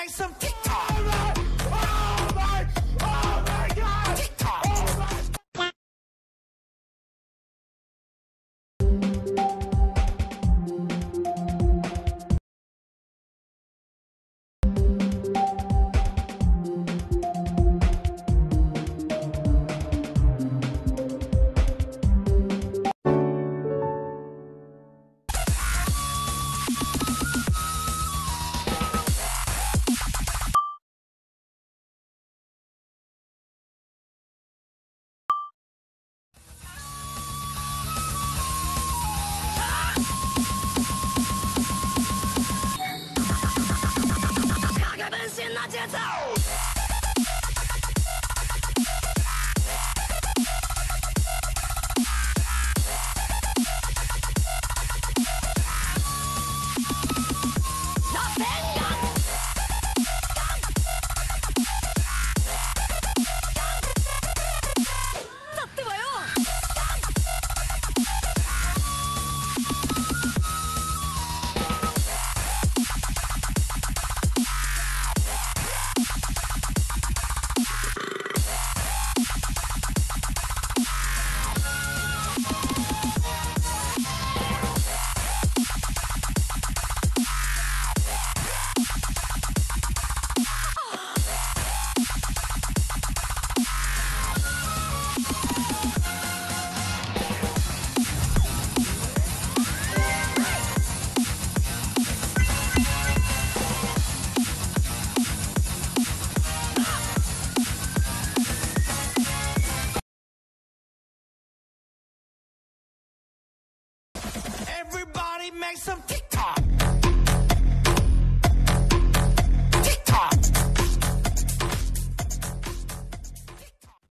make some TikTok. 那节奏。Everybody make some.